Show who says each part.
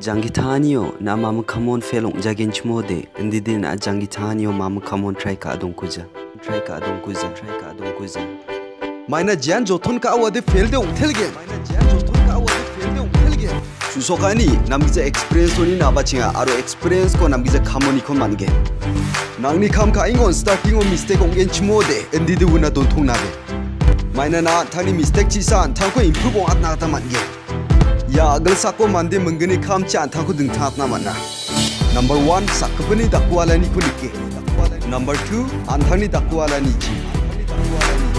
Speaker 1: jangitaniyo na mamu kamon felong jagin chmode ndidin a jangitaniyo mamu kamon try ka adon kuja try ka adon kuja try ka adon kuja maina jian jothon ka awade fail de uthel ge maina jian jothon ka awade fail de uthel ge 주소가니 남기자 experience 돈이 나바칭아 아로 experience 거 남기자 카모니 콘 만게 낭니 캄 카잉온 스타킹 온 미스테이크 온겐 치모데 엔디드 우나 돈통 나게 마이나 나 타니 미스테이크 치산 탕코 임프고 앗 나가다 만게 ya agal sako mandi menggeni kam chan thang ku ding that na mana. Number one sakbani dakwalani ku likhe number 2 anthani dakwalani ji.